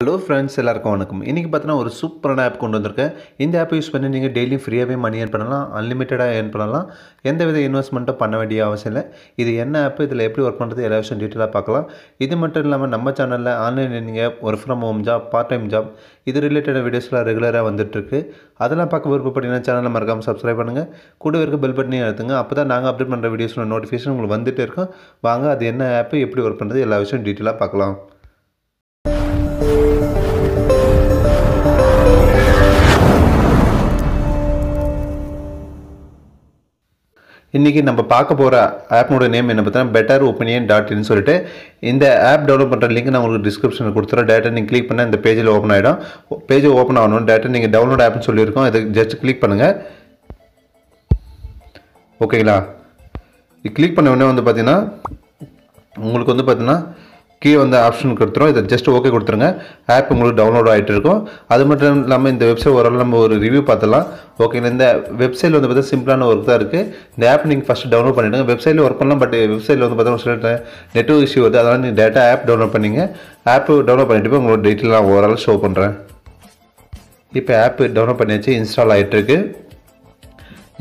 Hello friends எல்லாருக்கும் வணக்கம். இன்றைக்கி பார்த்தீங்கன்னா ஒரு சூப்பரான ஆப் கொண்டு வந்திருக்கேன். இந்த ஆப் யூஸ் பண்ணி நீங்கள் டெய்லி ஃப்ரீயாகவே மணி ஏர்ன் பண்ணலாம் அன்லிமிட்டடாக ஏர்ன் பண்ணலாம். எந்த வித இன்வெஸ்ட்மெண்ட்டும் பண்ண வேண்டிய அவசியம் இல்லை. இது என்ன ஆப் இதில் எப்படி ஒர்க் பண்ணுறது எல்லா விஷயம் டீட்டெயிலாக பார்க்கலாம். இது மட்டும் இல்லாமல் நம்ம சேனலில் ஆன்லைன் நீங்கள் work from home job part time job இது ரிலேட்டட் வீடியோஸ்லாம் ரெகுலராக வந்துட்டுருக்கு. அதெல்லாம் பார்க்க விருப்பப்பட்டீங்கன்னா சேனலை மறக்காமல் சப்ஸ்கிரைப் பண்ணுங்கள் கூட இருக்க பெல் பட்டனையும் எடுத்துங்க அப்போ தான் நாங்கள் அப்டேட் பண்ணுற வீடியோஸோட நோட்டிஃபிகேஷன் உங்களுக்கு வந்துட்டு இருக்கோம். வாங்க அது என்ன ஆப் எப்படி ஒர்க் பண்ணுறது எல்லா விஷயம் டீட்டெயிலாக பார்க்கலாம். இன்றைக்கி நம்ம பார்க்க போகிற ஆப்னோட நேம் என்ன பார்த்தீங்கன்னா பெட்டர் ஒப்பீனியன் டாட் இன் சொல்லிட்டு. இந்த ஆப் டெவலப் பண்ணுற லிங்க் நான் உங்களுக்கு டிஸ்கிரிப்ஷனில் கொடுத்துறேன். டேட்டா நீங்கள் கிளிக் பண்ணால் இந்த பேஜில் ஓப்பன் ஆகிடும் பேஜ் ஓப்பன் ஆகணும். டேட்டா நீங்கள் டவுன்லோட் ஆப்னு சொல்லியிருக்கோம். இதை ஜஸ்ட் கிளிக் பண்ணுங்கள் ஓகேங்களா கிளிக் பண்ண உடனே வந்து பார்த்தீங்கன்னா உங்களுக்கு வந்து பார்த்தீங்கன்னா கீழே வந்து ஆப்ஷன் கொடுத்துரும். இதை ஜஸ்ட் ஓகே கொடுத்துருங்க. ஆப் உங்களுக்கு டவுன்லோட் ஆகிட்டு இருக்கும். அது மட்டும் இல்லாமல் இந்த வெப்சைட் ஓரளவு நம்ம ஒரு ரிவ்யூ பார்த்துலாம் ஓகேங்களா இந்த வெப்சைட்டில் வந்து பார்த்தீங்கன்னா சிம்பிளான ஒர்க் தான் இருக்குது இந்த ஆப் நீங்கள் ஃபஸ்ட்டு டவுன்லோட் பண்ணிவிடுங்க வெப்சைட்டில் ஒர்க் பண்ணலாம். பட் வெப்சைட்டில் வந்து பார்த்தீங்கன்னா சில நெட்ஒர்க் இஷ்யூ வருது. அதனால் நீங்கள் டேட்டா ஆப் டவுன்லோட் பண்ணிங்க ஆப் டவுன்லோட் பண்ணிட்டு போய் உங்களோட டீட்டெயிலாக ஓரளவு ஷோ பண்ணுறேன் இப்போ ஆப் டவுன்லோட் பண்ணியாச்சு. இன்ஸ்டால் ஆகிட்டு இருக்கு.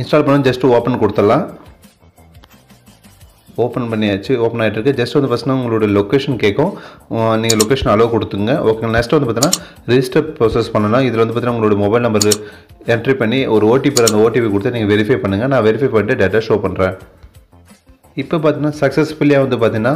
இன்ஸ்டால் பண்ணி ஜஸ்ட் ஓப்பன் கொடுத்துடலாம். ஓப்பன் பண்ணியாச்சு ஓப்பன் ஆகிட்டு இருக்கு ஜஸ்ட் வந்து ஃபஸ்ட்டு உங்களோட லொக்கேஷன் கேட்கும் நீங்கள் லொக்கேஷன் அலோவ் கொடுத்துங்க. ஓகே நெக்ஸ்ட் வந்து பார்த்தீங்கன்னா ரிஜிஸ்டர் ப்ரோசஸ் பண்ணலாம். இதில் வந்து பார்த்தீங்கன்னா உங்களோட மொபைல் நம்பர் என்ட்ரி பண்ணி ஒரு ஓடிபி அந்த ஓடிபி கொடுத்து நீங்கள் வெரிஃபை பண்ணுங்கள் நான் வெரிஃபை பண்ணிட்டு டேட்டா ஷோ பண்ணுறேன் இப்போ பார்த்தீங்கன்னா சக்ஸஸ்ஃபுல்லியாக வந்து பார்த்தீங்கன்னா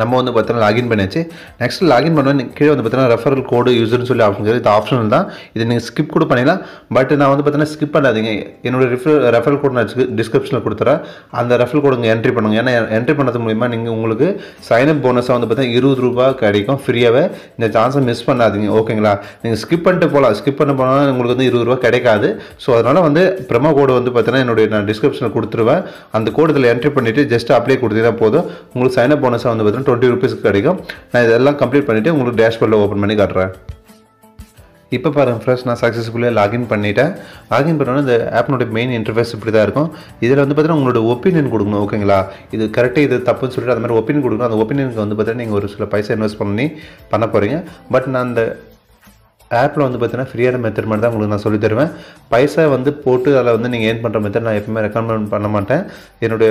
நம்ம வந்து பார்த்தீங்கன்னா லாகின் பண்ணியாச்சு. நெக்ஸ்ட் லாகின் பண்ணோம் கீழே வந்து பார்த்தீங்கன்னா ரெஃபரல் கோடு யூசர்னு சொல்லி ஆப்ஷன் இது ஆப்ஷனல் தான். இது நீங்கள் ஸ்கிப் கூட பண்ணிடலாம். பட் நான் வந்து பார்த்தீங்கன்னா ஸ்கிப் பண்ணாதீங்க. என்னோட ரெஃபர் ரெஃபரல் கோட் நான் டிஸ்கிரிப்ஷனில் கொடுத்துறேன். அந்த ரெஃபரல் கோடு நீங்கள் என்ட்ரி பண்ணுங்க. ஏன்னா என்ட்ரி பண்ணது மூலிமா நீங்கள் உங்களுக்கு சைனப் போனஸாக வந்து பார்த்தீங்கன்னா இருபது ரூபா கிடைக்கும். ஃப்ரீயாகவே இந்த சான்ஸை மிஸ் பண்ணாதீங்க. ஓகேங்களா நீங்கள் ஸ்கிப் பண்ணிட்டு போகலாம். ஸ்கிப் பண்ண போனால் உங்களுக்கு வந்து இருபது ரூபா கிடைக்காது. ஸோ அதனால் வந்து ப்ரமோ கோடு வந்து பார்த்தீங்கன்னா என்னுடைய நான் டிஸ்கிரிப்ஷனில் கொடுத்துருவேன். அந்த கோடு இதில் என்ட்ரி பண்ணிவிட்டு ஜஸ்ட் அப்ளை கொடுத்தீங்கன்னா போதும். உங்களுக்கு சைனப் போனஸாக வந்து பார்த்தீங்கன்னா டுவெண்ட்டி ருபீஸ்க்கு கிடைக்கும். நான் இதெல்லாம் கம்ப்ளீட் பண்ணிவிட்டு உங்களுக்கு டேஷ்போர்டில் ஓப்பன் பண்ணி காட்டுறேன். இப்போ பாருங்கள் ஃப்ரெஷ் நான் சக்ஸஸ்ஃபுல்லாக லாகின் பண்ணிவிட்டேன் லாகின் பண்ணோன்னா இந்த ஆப்னோட மெயின் இன்டர்ஃபேஸ் இப்படி தான் இருக்கும். இதில் வந்து பார்த்தீங்கன்னா உங்களோட ஒப்பீனியன் கொடுக்கணும் ஓகேங்களா இது கரெக்டாக இது தப்புன்னு சொல்லிட்டு அந்த மாதிரி ஒப்பீனியன் கொடுக்கணும். அந்த ஒப்பீனியனுக்கு வந்து பார்த்தீங்கன்னா நீங்கள் ஒரு சில பைசா இன்வெஸ்ட் பண்ணி பண்ண போகிறீங்க பட் நான் அந்த ஆப்பில் வந்து பார்த்தீங்கன்னா ஃப்ரீயான மெத்தட் மட்டும் தான் உங்களுக்கு நான் சொல்லி தருவேன். பைசா வந்து போட்டு அதில் வந்து நீங்கள் ஏர்ன் பண்ணுற மெத்தட் நான் எப்பவுமே ரெக்கமெண்ட் பண்ண மாட்டேன். என்னுடைய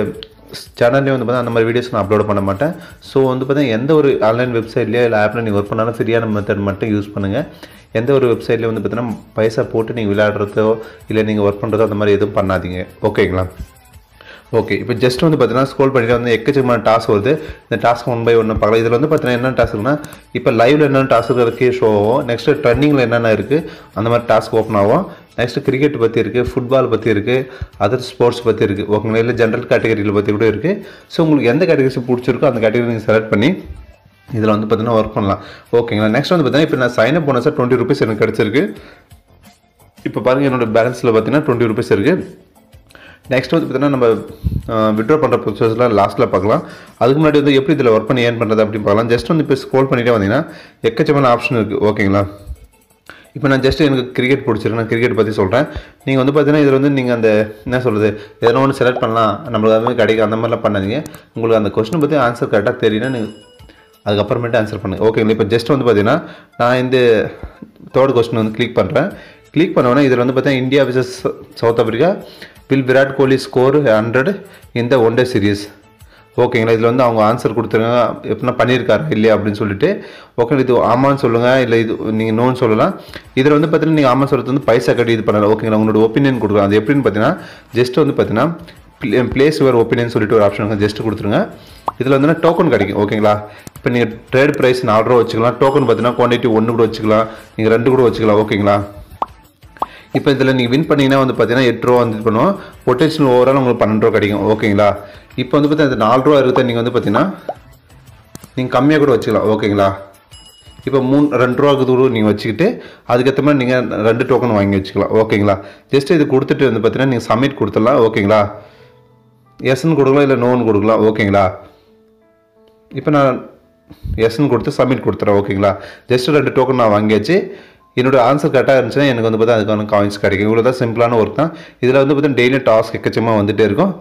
சேனல்லேயே வந்து பார்த்தா அந்த மாதிரி வீடியோஸ் நான் அப்லோட் பண்ண மாட்டேன். ஸோ வந்து பார்த்தீங்கன்னா எந்த ஒரு ஆன்லைன் வெப்சைட்லேயோ இல்லை ஆப்பில் நீங்கள் ஒர்க் பண்ணாலும் சரியான மெத்தட் மட்டும் யூஸ் பண்ணுங்கள் எந்த ஒரு வெப்சைட்லேயும் வந்து பார்த்தீங்கன்னா பைசா போட்டு நீங்கள் விளையாடுறதோ இல்லை நீங்கள் ஒர்க் பண்ணுறதோ அந்த மாதிரி எதுவும் பண்ணாதீங்க. ஓகேங்களா ஓகே இப்போ ஜஸ்ட் வந்து பார்த்தீங்கன்னா ஸ்கோல் பண்ணிட்டு வந்து எக்கச்சக்கமான டாஸ்க் வருது. இந்த டாஸ்க் ஒன் பை ஒன்று பார்க்கலாம். இதில் வந்து பார்த்தீங்கன்னா என்ன டாஸ்க்னா இப்போ லைவ்ல என்னென்ன டாஸ்க் இருக்கிறதுக்கு ஷோ ஆகும். நெக்ஸ்ட்டு ட்ரெண்டிங்கில் என்னென்ன இருக்குது அந்த மாதிரி டாஸ்க் ஓப்பன் ஆகும். நெக்ஸ்ட்டு கிரிக்கெட் பற்றி இருக்குது ஃபுட்பால் பற்றி இருக்குது அதர் ஸ்போர்ட்ஸ் பற்றி இருக்குது உங்கள் இல்லை ஜென்ரல் கேட்டகரியில் பற்றி கூட இருக்குது ஸோ உங்களுக்கு எந்த கேட்டகரிஸ் பிடிச்சிருக்கோ அந்த கேட்டகரி நீங்கள் செலக்ட் பண்ணி இதில் வந்து பார்த்தீங்கன்னா ஒர்க் பண்ணலாம். ஓகேங்களா நெக்ஸ்ட் வந்து பார்த்தீங்கன்னா இப்போ நான் sign up sir twenty rupees எனக்கு கிடச்சிருக்கு. இப்போ பாருங்கள் என்னோட பேலன்ஸில் பார்த்தீங்கன்னா டுவெண்ட்டி ருபீஸ் இருக்குது நெக்ஸ்ட் வந்து பார்த்தீங்கன்னா நம்ம விட்ரா பண்ணுற ப்ரொசஸ்லாம் லாஸ்ட்டில் பார்க்கலாம். அதுக்கு முன்னாடி வந்து எப்படி இதில் ஒர்க் பண்ணி ஏர்ன் பண்ணுறது அப்படின்னு பார்க்கலாம். ஜஸ்ட் வந்து இப்போ ஸ்கோல் பண்ணிட்டே வந்தீங்கன்னா எக்கச்சமான ஆப்ஷன் இருக்குது ஓகேங்களா இப்போ நான் ஜஸ்ட் எனக்கு கிரிக்கெட் பிடிச்சிருக்கு. நான் கிரிக்கெட் பற்றி சொல்கிறேன் நீங்கள் வந்து பார்த்தீங்கன்னா இதில் வந்து நீங்கள் அந்த என்ன சொல்கிறது எதனா ஒன்று செலக்ட் பண்ணலாம். நம்மளுக்கு அது மாதிரி கிடைக்கும். அந்த மாதிரிலாம் பண்ணாதீங்க. உங்களுக்கு அந்த கொஸ்டின் பற்றி ஆன்சர் கரெக்டாக தெரியும்னா நீங்கள் அதுக்கப்புறமேட்டு ஆன்சர் பண்ணுங்கள் ஓகேங்களா இப்போ ஜஸ்ட் வந்து பார்த்தீங்கன்னா நான் இந்த தேர்ட் கொஸ்டின் வந்து கிளிக் பண்ணுறேன் கிளிக் பண்ணோன்னே இதில் வந்து பார்த்தீங்கன்னா India versus South Africa will Virat Kohli score hundred இந்த ஒன் டே சீரீஸ் ஓகேங்களா இதில் வந்து அவங்க ஆன்சர் கொடுத்துருங்க. எப்படின்னா பண்ணியிருக்காரு இல்லையா அப்படின்னு சொல்லிட்டு. ஓகே இது ஆமான்னு சொல்லுங்கள் இல்லை இது நீங்கள் நோன்னு சொல்லலாம். இதில் வந்து பார்த்தீங்கன்னா நீங்கள் ஆமாம் சொல்கிறது வந்து பைசா கட்டி இது பண்ணலாம். ஓகேங்களா உங்களோட ஒப்பீனியன் கொடுக்கலாம். அது எப்படின்னு பார்த்தீங்கன்னா ஜஸ்ட் வந்து பார்த்தீங்கன்னா பிளேஸ் யுவர் ஒப்பீனியன் சொல்லிட்டு ஒரு ஆப்ஷன் ஜஸ்ட் கொடுத்துருங்க. இதில் வந்து டோக்கன் கிடைக்கும். ஓகேங்களா இப்போ நீங்கள் ட்ரேட் ப்ரைஸ் நாலு ரூபா வச்சுக்கலாம். டோக்கன் பார்த்தீங்கன்னா குவான்டிட்டி ஒன்று கூட வச்சுக்கலாம். நீங்கள் ரெண்டு கூட வச்சுக்கலாம். ஓகேங்களா இப்போ இதில் நீங்கள் வின் பண்ணிங்கன்னா வந்து பார்த்தீங்கன்னா எட்டு ரூபா வந்து பண்ணுவோம். பொட்டன்ஷியல் ஓவரால் உங்களுக்கு பன்னெண்டு ரூபா கிடைக்கும். ஓகேங்களா? இப்போ வந்து பார்த்தீங்கன்னா நாலு ரூபா இருக்கிறத நீங்கள் வந்து பார்த்தீங்கன்னா நீங்கள் கம்மியாக கூட வச்சுக்கலாம். ஓகேங்களா? இப்போ மூணு ரெண்டு ரூபாக்கு தூரம் நீங்கள் வச்சுக்கிட்டு அதுக்கேற்ற மாதிரி நீங்கள் ரெண்டு டோக்கன் வாங்கி வச்சுக்கலாம். ஓகேங்களா? ஜஸ்ட் இது கொடுத்துட்டு வந்து பார்த்தீங்கன்னா நீங்கள் சப்மிட் கொடுத்துடலாம். ஓகேங்களா? எஸ்ன்னு கொடுக்கலாம் இல்லை நோன்னு கொடுக்கலாம். ஓகேங்களா? இப்போ நான் எஸ்ன்னு கொடுத்து சப்மிட் கொடுத்துறேன். ஓகேங்களா? ஜஸ்ட் ரெண்டு டோக்கன் நான் வாங்கியாச்சு. என்னோடய ஆன்சர் கரெக்டாக இருந்துச்சுன்னா எனக்கு வந்து பார்த்தா அதுக்கான காயின்ஸ் கிடைக்கும். இவ்வளோ தான் சிம்பிளான ஒர்க் தான். இதில் வந்து பார்த்தீங்கன்னா டெய்லி டாஸ்க் எக்கச்சமாக வந்துகிட்டே இருக்கும்.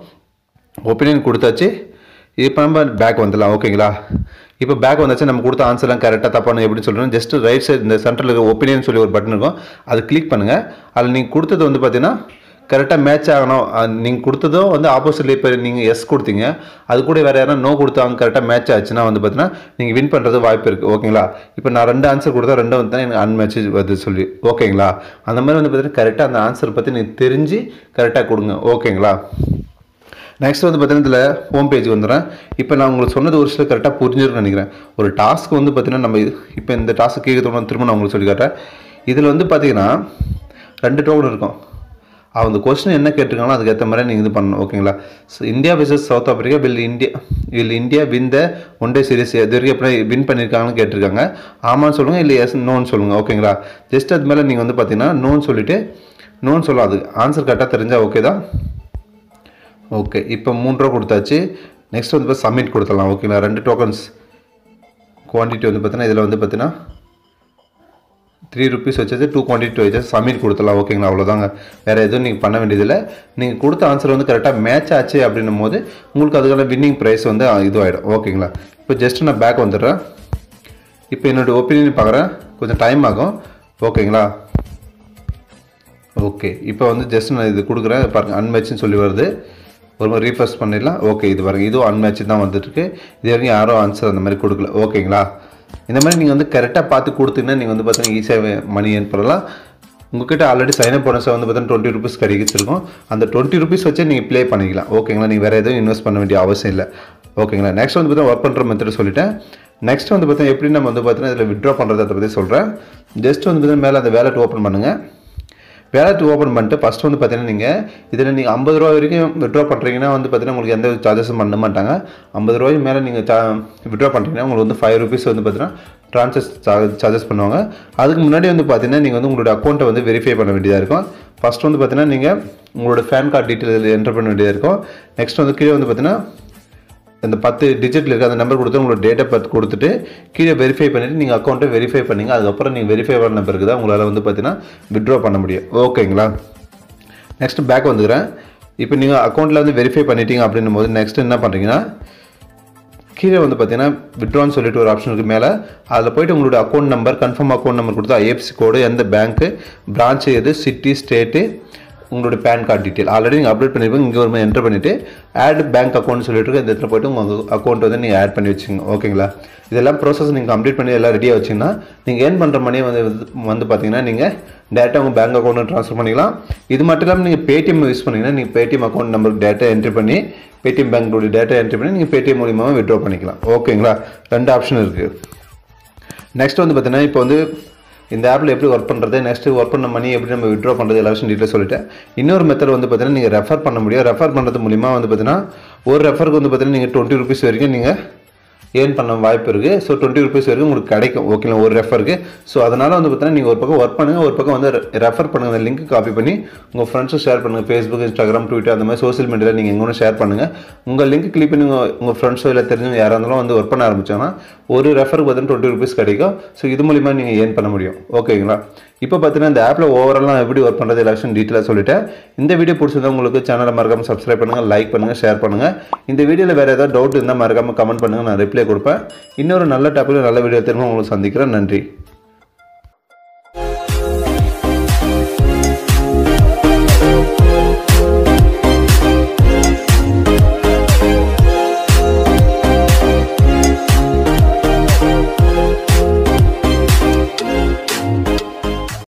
ஒப்பீனியன் கொடுத்தாச்சு. இப்போ நம்ம பேக் வந்துடலாம். ஓகேங்களா இப்போ பேக் வந்தாச்சு நம்ம கொடுத்த ஆன்சர்லாம் கரெக்டாக தப்பானு எப்படின்னு சொல்கிறோம் ஜஸ்ட் ரைட் சைடு இந்த சென்டரில் இருக்க ஒப்பீனியன் சொல்லி ஒரு பட்டன் இருக்கும். அது கிளிக் பண்ணுங்கள் அதில் நீங்கள் கொடுத்தது வந்து பார்த்தீங்கன்னா கரெக்டாக மேட்ச் ஆகணும். நீங்கள் கொடுத்ததும் வந்து ஆப்போசிட்ல இப்போ நீங்கள் எஸ் கொடுத்தீங்க. அது கூட வேறு யாரும் நோ கொடுத்தாங்க கரெக்டாக மேட்ச் ஆச்சுன்னா வந்து பார்த்தீங்கன்னா நீங்கள் வின் பண்ணுறது வாய்ப்பு இருக்குது ஓகேங்களா இப்போ நான் ரெண்டு ஆன்சர் கொடுத்தா ரெண்டும் வந்து தான் எனக்கு அன்மேட்ச் வருது சொல்லி. ஓகேங்களா அந்த மாதிரி வந்து பார்த்தீங்கன்னா கரெக்டாக அந்த ஆன்சர் பற்றி நீங்கள் தெரிஞ்சு கரெக்டாக கொடுங்க. ஓகேங்களா நெக்ஸ்ட் வந்து பார்த்தீங்கன்னா இதில் ஹோம் பேஜ் வந்துடுறேன். இப்போ நான் உங்களுக்கு சொன்னது ஒரு சில கரெக்டாக புரிஞ்சிருக்குன்னு நினைக்கிறேன். ஒரு டாஸ்க் வந்து பார்த்தீங்கன்னா நம்ம இப்போ இந்த டாஸ்க் கேட்கறதுக்கு திரும்ப நான் உங்களுக்கு சொல்லி காட்டுறேன். இதில் வந்து பார்த்தீங்கன்னா ரெண்டு டோக்கன் இருக்கும். அவங்க கொஸ்டின் என்ன கேட்டிருக்காங்களோ அதுக்கேற்ற மாதிரி நீங்கள் இது பண்ணணும் ஓகேங்களா so India versus South Africa will India will India win the one day series இது வரைக்கும் எப்படி வின் பண்ணியிருக்காங்கன்னு கேட்டிருக்காங்க. ஆமான்னு சொல்லுங்கள் இல்லை எஸ் நோன்னு சொல்லுங்கள் ஓகேங்களா ஜஸ்ட் அது மேலே நீங்கள் வந்து பார்த்தீங்கன்னா நோன்னு சொல்லிவிட்டு நோன்னு சொல்லலாம் அது ஆன்சர் கரெக்டாக தெரிஞ்சால் ஓகே தான்? ஓகே இப்போ மூணு ரூபா கொடுத்தாச்சு. நெக்ஸ்ட் வந்து இப்போ சப்மிட் கொடுத்துடலாம் ஓகேங்களா ரெண்டு டோக்கன்ஸ் குவான்டிட்டி வந்து பார்த்தீங்கன்னா இதில் வந்து பார்த்தீங்கன்னா த்ரீ ருபீஸ் வச்சது டூ குவான்டிட்டி வச்சு சப்மிட் கொடுத்துடலாம் ஓகேங்களா அவ்வளோதாங்க வேறு எதுவும் நீங்கள் பண்ண வேண்டியதில்லை. நீங்கள் கொடுத்த ஆன்சர் வந்து கரெக்டாக மேட்ச் ஆச்சு அப்படின்னும் போது உங்களுக்கு அதுக்கான வின்னிங் ப்ரைஸ் வந்து இதுவாகிடும் ஓகேங்களா இப்போ ஜஸ்ட் நான் பேக் வந்துடுறேன். இப்போ என்னோட ஒப்பீனியன் பார்க்குறேன். கொஞ்சம் டைம் ஆகும் ஓகேங்களா ஓகே இப்போ வந்து ஜஸ்ட் நான் இது கொடுக்குறேன். பாருங்கள் அன்மேட்ச்னு சொல்லி வருது. ஒரு மாதிரி ரீஃபர்ஸ் பண்ணிடலாம். ஓகே இது பாருங்கள் இதுவும் அன்மேட்ச் தான் வந்துட்டுருக்கு. இது வரைக்கும் யாரும் ஆன்சர் அந்த மாதிரி கொடுக்கல ஓகேங்களா இந்த மாதிரி நீங்கள் வந்து கரெக்டாக பார்த்து கொடுத்தீங்கன்னா நீங்கள் வந்து பார்த்தீங்கன்னா ஈஸியாக மணி அனுப்பலாம் பண்ணலாம். உங்ககிட்ட ஆல்ரெடி சைன் அப் வந்து பார்த்தீங்கன்னா டுவெண்ட்டி ருபீஸ் கிடைச்சிருக்கும். அந்த டுவெண்ட்டி ருபீஸ் வச்சு நீங்கள் ப்ளே பண்ணிக்கலாம். ஓகேங்களா நீங்கள் வேறு எதுவும் இன்வெஸ்ட் பண்ண வேண்டிய அவசியம் இல்லை. ஓகேங்களா நெக்ஸ்ட் வந்து பார்த்தீங்கன்னா ஒர்க் பண்ணுற மெத்தட் சொல்லிட்டேன். நெக்ஸ்ட் வந்து பார்த்தீங்கன்னா எப்படி நம்ம வந்து பார்த்தீங்கன்னா இதில் விட்ரா பண்ணுறதை பற்றி சொல்கிறேன் ஜஸ்ட் வந்து பார்த்தீங்கன்னா மேலே அந்த வேலட் ஓப்பன் பண்ணுங்கள் வேலட் ஓப்பன் பண்ணிட்டு ஃபஸ்ட் வந்து பார்த்தீங்கன்னா நீங்கள் இதில் நீங்கள் ஐம்பது ரூபா வரைக்கும் விட்ரா பண்ணுறீங்கன்னா வந்து பார்த்தீங்கன்னா உங்களுக்கு எந்த சார்ஜஸும் பண்ண மாட்டாங்க. ஐம்பது ரூபாய்க்கு மேலே நீங்கள் சா விட்ரா பண்ணுறீங்கன்னா உங்களுக்கு வந்து ஃபைவ் ருபீஸ் வந்து பார்த்தீங்கன்னா ட்ரான்சஸ் சார்ஜஸ் பண்ணுவாங்க. அதுக்கு முன்னாடி வந்து பார்த்தீங்கன்னா நீங்கள் வந்து உங்களோட அக்கௌண்ட்டை வந்து வெரிஃபை பண்ண வேண்டியதாக இருக்கும். ஃபஸ்ட் வந்து பார்த்தீங்கன்னா நீங்கள் உங்களோட பேன் கார்டு டீட்டெயில் என்டர் பண்ண வேண்டியதாக இருக்கும். நெக்ஸ்ட் வந்து கீழே வந்து பார்த்தீங்கன்னா இந்த பத்து டிஜிட்டில் இருக்க அந்த நம்பர் கொடுத்து உங்களோட டேட் ஆஃப் பர்த் கொடுத்துட்டு கீழே வெரிஃபை பண்ணிவிட்டு நீங்கள் அக்கௌண்ட்டை வெரிஃபை பண்ணிங்க. அதுக்கப்புறம் நீங்கள் வெரிஃபை பண்ண பிறகு தான் உங்களால் வந்து பார்த்தீங்கன்னா வித்ட்ரா பண்ண முடியும். ஓகேங்களா நெக்ஸ்ட் பேக் வந்துக்கிறேன். இப்போ நீங்கள் அக்கௌண்ட்டில் வந்து வெரிஃபை பண்ணிட்டீங்க அப்படின்னும் போது நெக்ஸ்ட் என்ன பண்ணுறீங்கன்னா கீழே வந்து பார்த்தீங்கன்னா விட்ரான்னு சொல்லிட்டு ஒரு ஆப்ஷன் இருக்குது மேலே. அதில் போய்ட்டு உங்களோட account number confirm account number கொடுத்து ஐஎஃப்சி கோடு எந்த பேங்க்கு பிரான்ச் எது சிட்டி ஸ்டேட்டு உங்களோட பேன் கார்டு டீட்டெயில் ஆல்ரெடி நீங்கள் அப்டேட் பண்ணிருப்பீங்க இங்கே ஒரு என்டர் பண்ணிவிட்டு ஆட் பேங்க் அக்கௌண்ட் சொல்லிட்டு இந்த இடத்துல போய்ட்டு உங்கள் அக்கௌண்ட் வந்து நீங்கள் ஆட் பண்ணி வச்சுங்க ஓகேங்களா இதெல்லாம் ப்ராசஸ் நீங்கள் கம்ப்ளீட் பண்ணி எல்லாம் ரெடியாக வச்சிங்கன்னா நீங்கள் ஏர்ன் பண்ணுற மணியை வந்து வந்து பார்த்தீங்கன்னா நீங்கள் டேட்டா உங்கள் பேங்க் அக்கௌண்ட் ட்ரான்ஸ்ஃபர் பண்ணிக்கலாம். இது மட்டும் இல்லாமல் நீங்கள் பேடிஎம் யூஸ் பண்ணிங்கன்னா நீங்கள் பேடிஎம் அக்கௌண்ட் நம்பருக்கு டேட்டா என்ட்ரி பண்ணி பேடிஎம் பேங்க்கோட டேட்டா என்ட்ரி பண்ணி நீங்கள் பேடிஎம் மூலியமாக விட்ரா பண்ணிக்கலாம். ஓகேங்களா ரெண்டு ஆப்ஷன் இருக்குது நெக்ஸ்ட் வந்து பார்த்தீங்கன்னா இப்போ வந்து இந்த ஆப்பில் எப்படி ஒர்க் பண்ணுறது நெக்ஸ்ட்டு ஒர்க் பண்ண மணி எப்படி நம்ம விட்ரா பண்ணுறது எல்லா விஷயம் டீட்டெயில் சொல்லிட்டேன். இன்னொரு மெத்தட் வந்து பார்த்தீங்கன்னா நீங்கள் ரெஃபர் பண்ண முடியும். ரெஃபர் பண்ணுறது மூலிமா வந்து பார்த்தீங்கன்னா ஒரு ரெஃபருக்கு வந்து பார்த்தீங்கன்னா நீங்கள் டுவெண்ட்டி ருபீஸ் வரைக்கும் நீங்கள் ஏர்ன் பண்ண வாய்ப்பு இருக்குது ஸோ டுவெண்ட்டி ருபீஸ் வரைக்கும் உங்களுக்கு கிடைக்கும். ஓகேங்களா ஒரு ரெஃபருக்கு ஸோ அதனால் வந்து பார்த்தீங்கன்னா நீங்கள் ஒரு பக்கம் ஒர்க் பண்ணுங்கள் ஒரு பக்கம் வந்து ரெஃபர் பண்ணுங்கள் அந்த லிங்க் காப்பி பண்ணி உங்கள் ஃப்ரெண்ட்ஸும் ஷேர் பண்ணுங்கள் ஃபேஸ்புக் இன்ஸ்டாகிராம் ட்விட்டர் அந்த மாதிரி சோஷியல் மீடியாவில் நீங்கள் எங்கே ஷேர் பண்ணுங்கள் உங்கள் லிங்க் கிளிக் பண்ணி உங்கள் உங்கள் ஃப்ரெண்ட்ஸோ இல்லை தெரிஞ்சவங்க யாராக இருந்தாலும் வந்து ஒர்க் பண்ண ஆரம்பிச்சாங்கன்னா ஒரு ரெஃபருக்கு பார்த்தீங்கன்னா டுவெண்ட்டி ருபீஸ் கிடைக்கும். ஸோ இது மூலிமா நீங்கள் ஏர்ன் பண்ண முடியும். ஓகேங்களா இப்போ பார்த்தீங்கன்னா இந்த ஆப்பில் ஓவராலாக எப்படி ஒர்க் பண்ணுறது எல்லாத்தையும் டீட்டெயிலாக சொல்லிட்டேன். இந்த வீடியோ பிடிச்சிருந்தா உங்களுக்கு சேனலை மறக்காமல் சப்ஸ்கிரைப் பண்ணுங்கள் லைக் பண்ணுங்கள் ஷேர் பண்ணுங்கள் இந்த வீடியோவில் வேறு ஏதாவது டவுட் இருந்தால் மறக்காமல் கமெண்ட் பண்ணுங்கள் நான் ரிப்ளை கொடுப்பேன். இன்னொரு நல்ல டாப்பில் நல்ல வீடியோ திரும்ப உங்களுக்கு சந்திக்கிறேன். நன்றி.